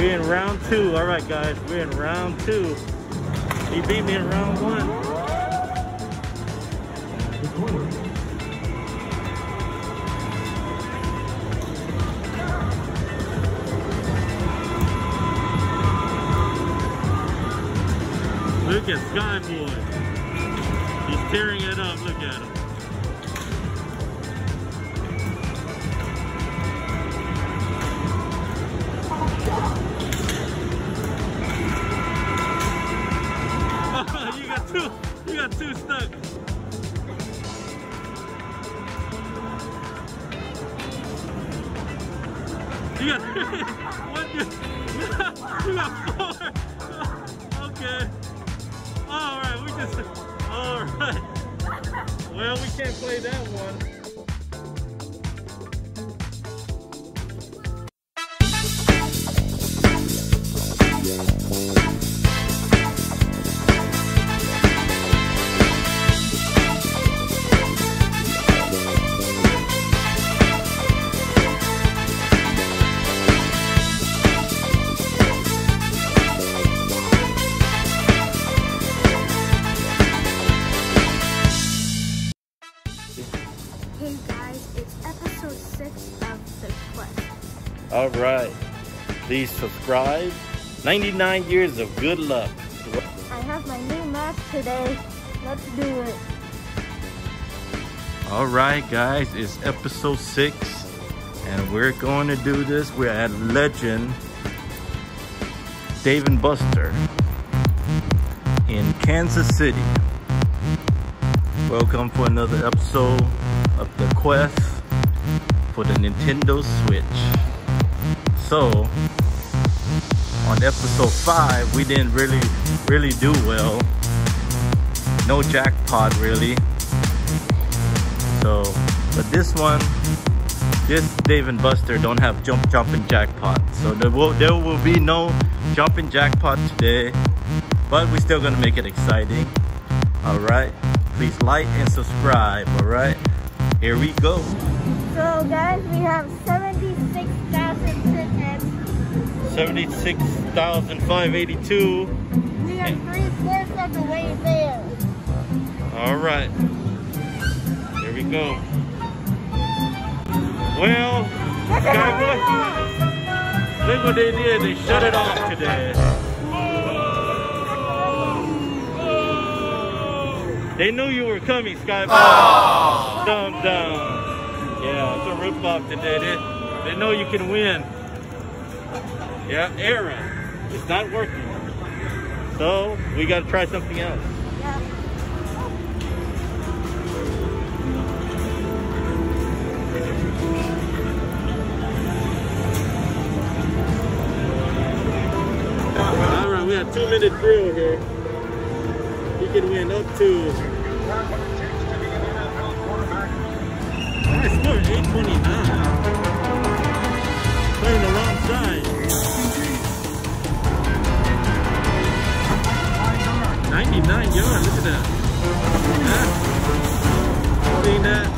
We're in round two. All right, guys, we're in round two. He beat me in round one. Look at Skyboy. He's tearing it up. Look at him. Two stuck. You got one. You got four. Okay. All right. We just. All right. Well, we can't play that one. All right. Please subscribe. 99 years of good luck. I have my new map today. Let's do it. All right, guys, it's episode six, and we're going to do this. We're at Legend Dave and Buster in Kansas City. Welcome for another episode of the Quest for the Nintendo Switch. So, on episode five, we didn't really, really do well. No jackpot, really. So, but this one, this Dave and Buster don't have jump jumping jackpot. So there will there will be no jumping jackpot today, but we're still gonna make it exciting. All right, please like and subscribe. All right, here we go. So guys, we have 76,000 76,582. We are three-fourths of the way there. All right. Here we go. Well, Skyboy, look what they did. They shut it off today. They knew you were coming, Skyboy. Oh. Ah. Dumb, dumb. Yeah, it's a rip off today. They, they know you can win. Yeah, Aaron, it's not working. So we got to try something else. Yeah. All right, we have two minute drill here. He can win up to. I scored 829. Playing the 99 yards, look at that. Huh? Seen that?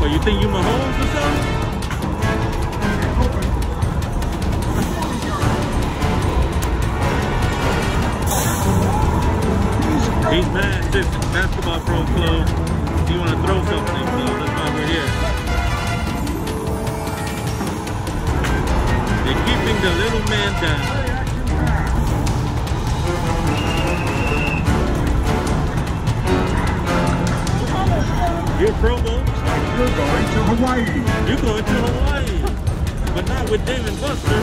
Oh, you think you Mahomes or something? He's mad since basketball pro closed. He want to throw something, so that's why we're here. They're keeping the little man down. You're Pro Bowl? You're going to Hawaii. You're going to Hawaii, but not with Dave and Buster.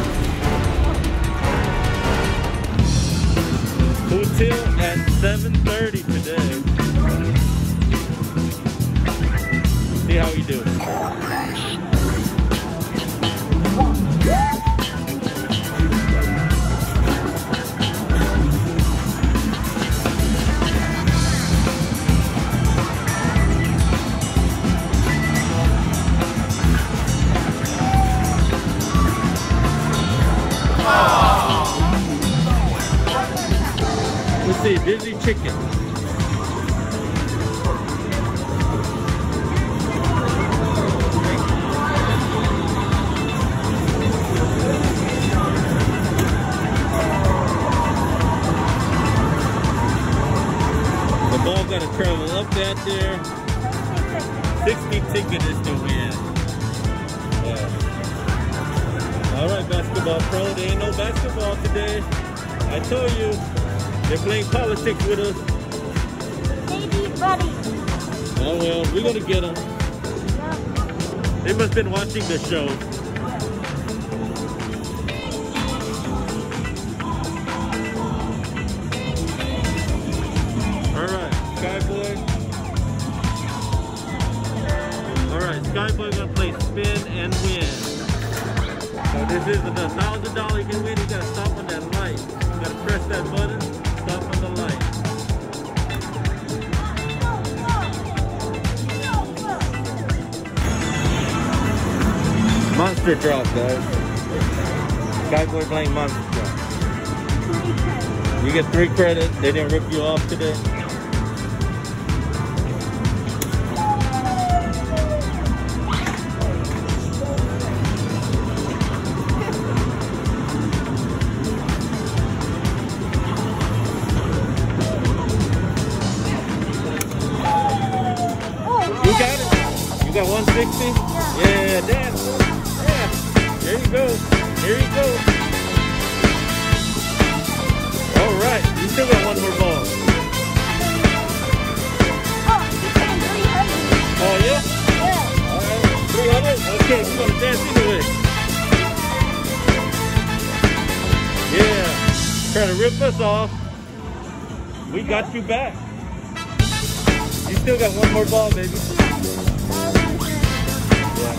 Hotel at 7.30 today. See how we do. See, Busy Chicken. With us. Maybe buddy. Oh well, we're gonna get them. Yeah. They must have been watching the show. Alright, Skyboy. Alright, Skyboy gonna play spin and win. So this is the Monster drop, guys. Skyboy playing monster drop. You get three credits. They didn't rip you off today. Okay, we're going to dance anyway. Yeah. Trying to rip us off. We got you back. You still got one more ball, baby. Yeah.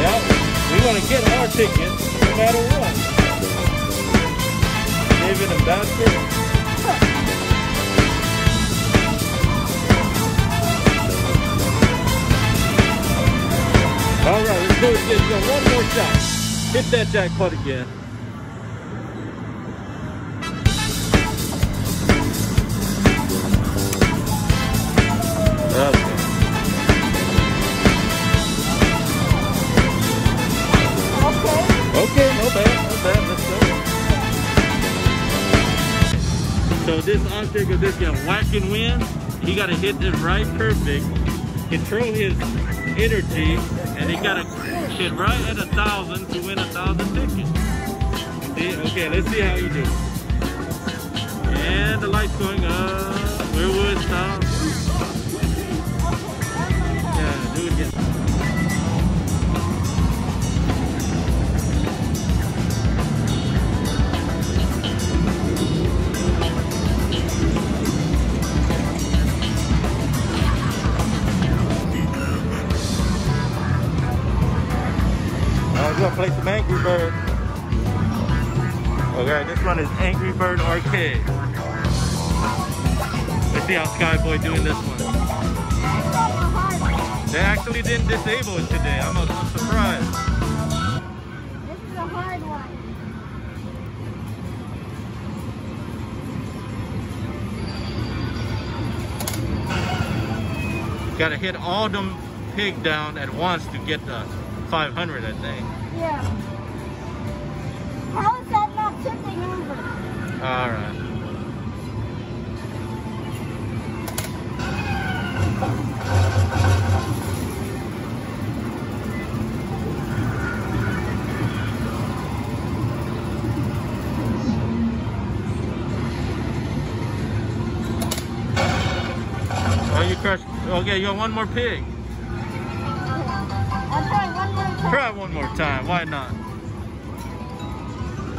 Yeah. We want to get our ticket no matter what. David and Bastard. All right, let's do it again. We got one more shot. Hit that jackpot again. Okay. Okay. Okay, no bad, no bad. Let's go. So this object of this guy whack and win, he got to hit it right perfect, control his energy, and he got to hit right at a thousand to win a thousand tickets. See? Okay, let's see how you do. And the light's going up. Where would it Skyboy doing this one. They actually didn't disable it today. I'm, I'm surprised. This is a hard one. Got to hit all them pig down at once to get the 500, I think. Yeah. How is that not tipping over? All right. Oh you crushed okay, you got one more pig. I'll try one more time. Try one more time. Why not?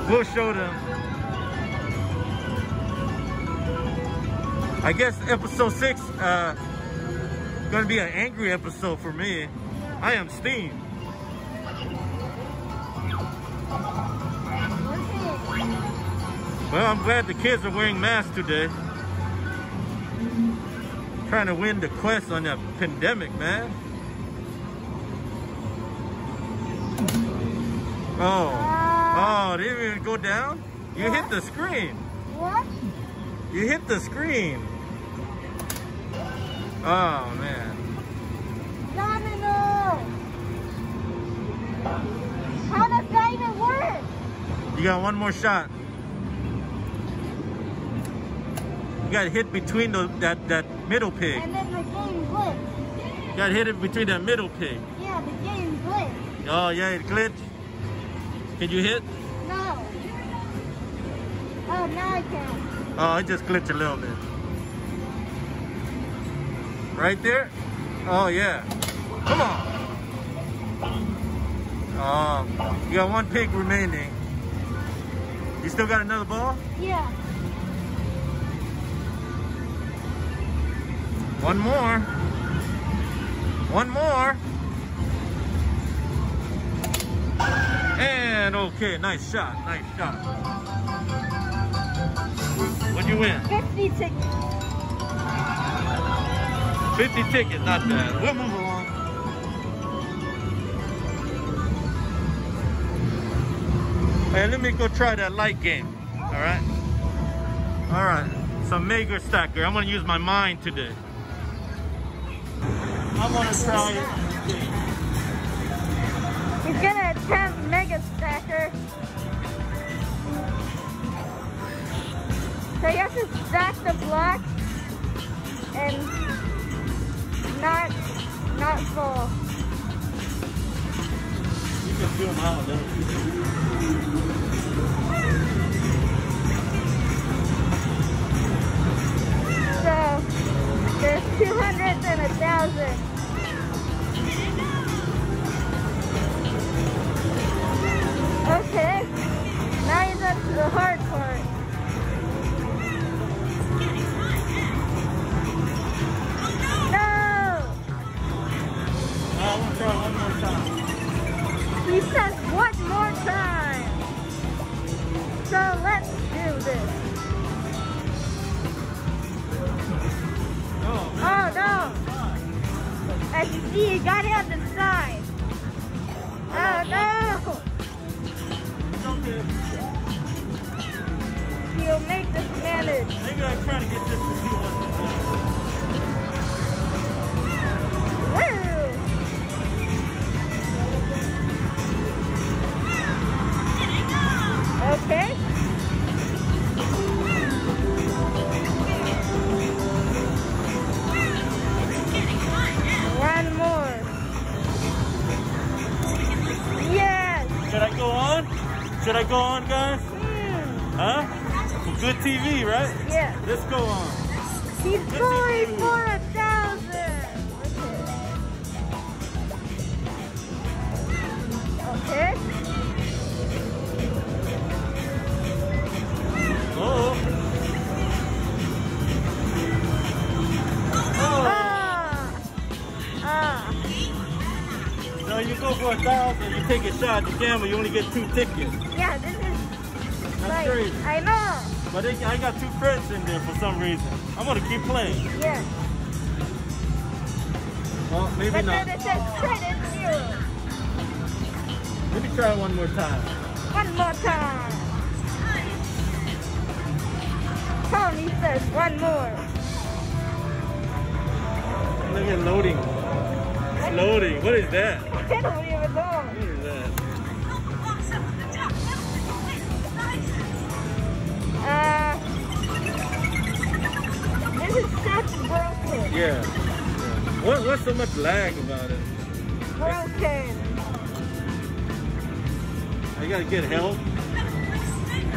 We'll show them. I guess episode six, uh, gonna be an angry episode for me. I am steamed. Well, I'm glad the kids are wearing masks today. Trying to win the quest on the pandemic, man. Oh. Oh, didn't even go down? You hit the screen. What? You hit the screen. Oh, man. No, no, no. How does that even work? You got one more shot. You got hit between the, that, that Middle pig. And then the game glitched. Got hit it between that middle pig. Yeah, the game glitched. Oh yeah, it glitched. Can you hit? No. Oh, now I can. Oh, it just glitched a little bit. Right there? Oh yeah. Come on. Oh, you got one pig remaining. You still got another ball? Yeah. One more. One more. And okay, nice shot, nice shot. What'd you win? 50 tickets. 50 tickets, not bad. We'll move along. Hey, let me go try that light game. All right? All right. Some Mega Stacker. I'm gonna use my mind today. I'm gonna try. He's gonna attempt Mega Stacker. So you have to stack the blocks So, there's 200 and a 1,000. This. Oh, Oh no! As you see, he got it on the side. Oh no! He'll make this manage. I'm trying to get this on? Should I go on, guys? Hmm. Huh? Good TV, right? Yeah. Let's go on. He's going for a thousand. Okay. Okay. Go for a thousand, you take a shot, you gamble, you only get two tickets. Yeah, this is That's like crazy. I know. But they, I got two credits in there for some reason. I'm gonna keep playing. Yeah. Well, maybe But not. then it says credit zero. Let me try one more time. One more time. Tony says one more. Look at loading. It's loading. What is that? I don't even know. What is that? Uh, this is such broken. Yeah. yeah. What, what's so much lag about it? Broken. I gotta get help.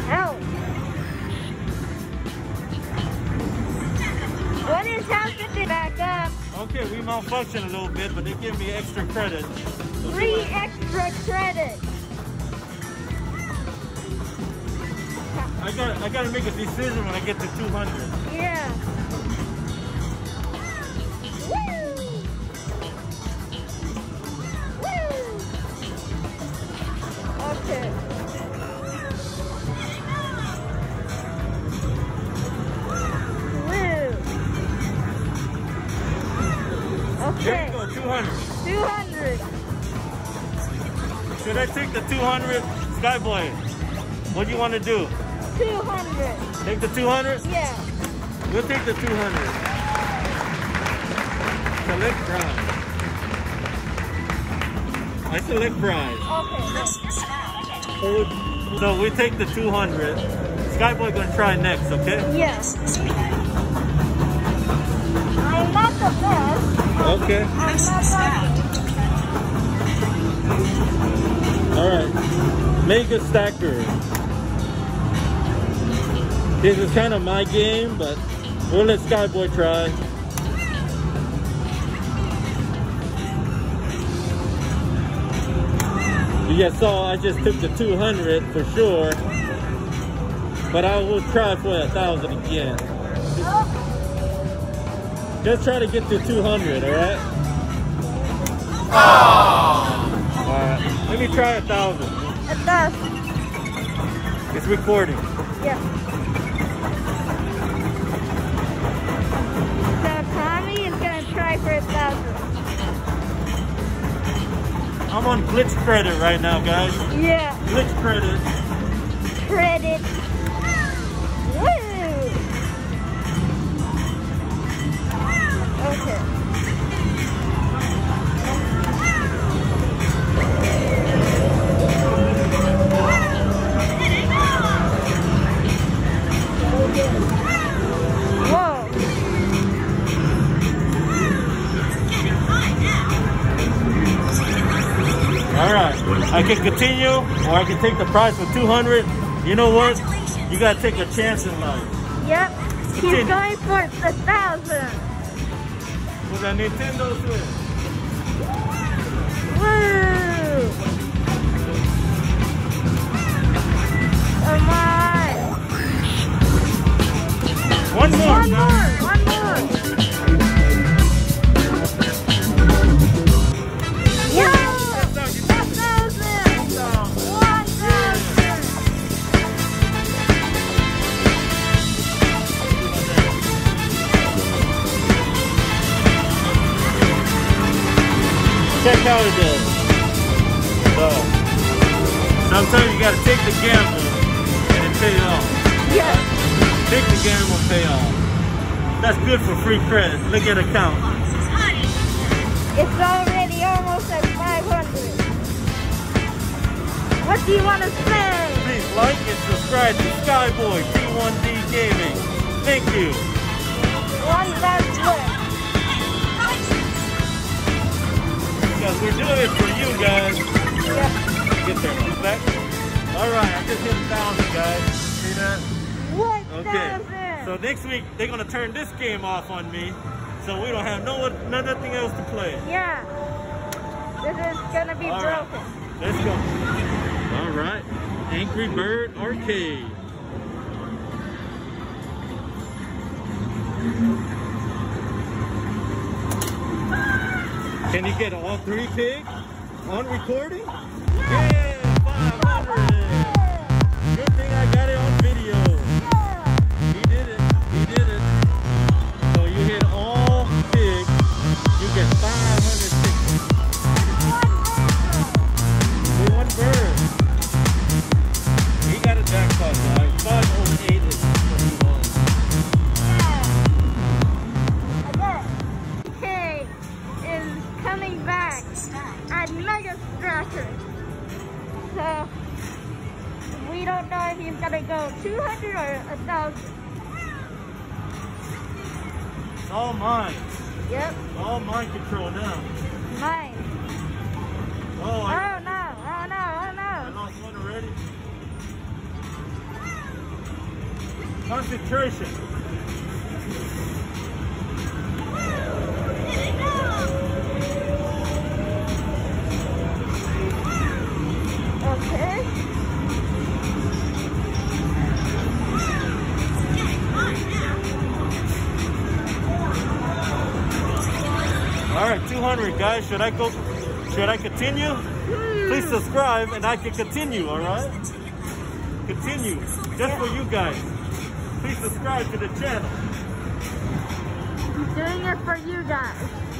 Help. We malfunctioned a little bit, but they give me extra credit. Three extra credits. I got I gotta make a decision when I get to 200. Yeah. Should I take the 200? Skyboy, what do you want to do? 200. Take the 200? Yeah. We'll take the 200. Select prize. I select prize. Okay. So we take the 200. Skyboy gonna try next, okay? Yes. I'm not the best. Okay. I'm not. All right. Mega Stacker. This is kind of my game, but we'll let Skyboy try. You guys saw I just took the 200 for sure, but I will try for a thousand again. Just try to get to 200, all right? All right. Let me try a thousand. A thousand. It's recording. Yeah. So Tommy is gonna try for a thousand. I'm on glitch credit right now, guys. Yeah. Glitch credit. Credit. Can continue, or I can take the price for 200. You know what? You gotta take a chance in life. Yep. He's going for a thousand. With a Nintendo Switch. Look at the count. It's already almost at 500. What do you want to say? Please like and subscribe to Skyboy T1D Gaming. Thank you. One that's left. Because we're doing it for you guys. Yeah. Get there. Get back. Alright, I just hit thousand guys. See that? One Okay. So next week they're gonna turn this game off on me. So we don't have no no nothing else to play. yeah. This is gonna be All right. broken. Let's go. All right. Angry Bird Arcade. Can you get all three pigs on recording? We don't know if he's gonna go 200 or a thousand. It's all mine. Yep, It's all mind control now. mine. Oh, Oh no, oh no, I oh no. lost one already. Concentration. guys. Should I go? Should I continue? Please subscribe, and I can continue. All right? Continue, just for you guys. Please subscribe to the channel. I'm doing it for you guys.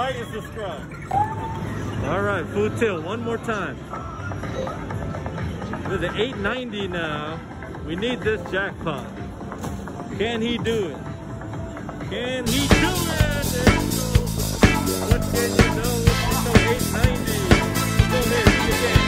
like and subscribe. All right, food till one more time. This is 890 now. We need this jackpot. Can he do it? Can he do it? What can you know? What you know? 890. Go ahead,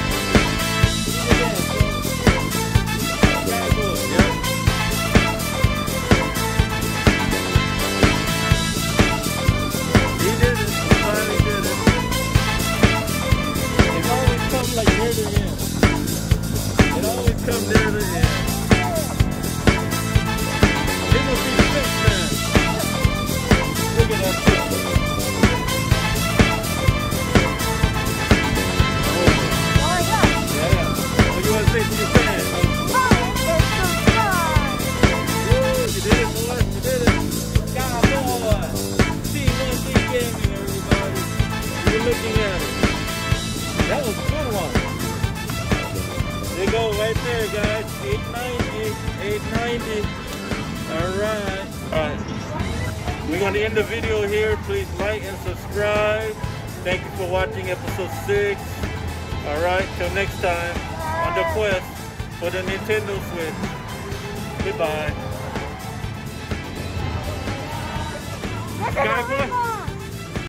come down and episode 6. Alright, till next time on the quest for the Nintendo Switch. Goodbye.